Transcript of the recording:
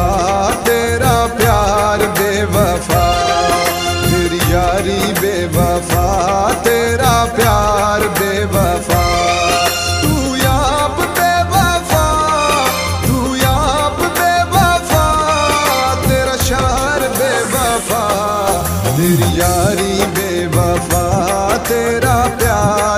बेवफा तेरा प्यार बेवफा फिर यारी बेवफा, तेरा प्यार बेवफा। तू आप बेवफा, तू आप बेवफा, तेरा शार बेवफा तेरी यारी बेवफा, तेरा प्यार